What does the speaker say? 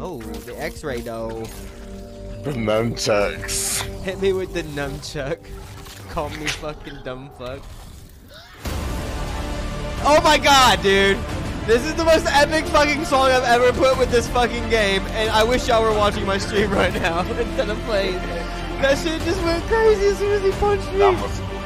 Oh, the X-ray though. The nunchucks. Hit me with the nunchuck. Call me fucking dumb fuck. Oh my god, dude! This is the most epic fucking song I've ever put with this fucking game, and I wish y'all were watching my stream right now instead of playing. That shit just went crazy as soon as he punched me.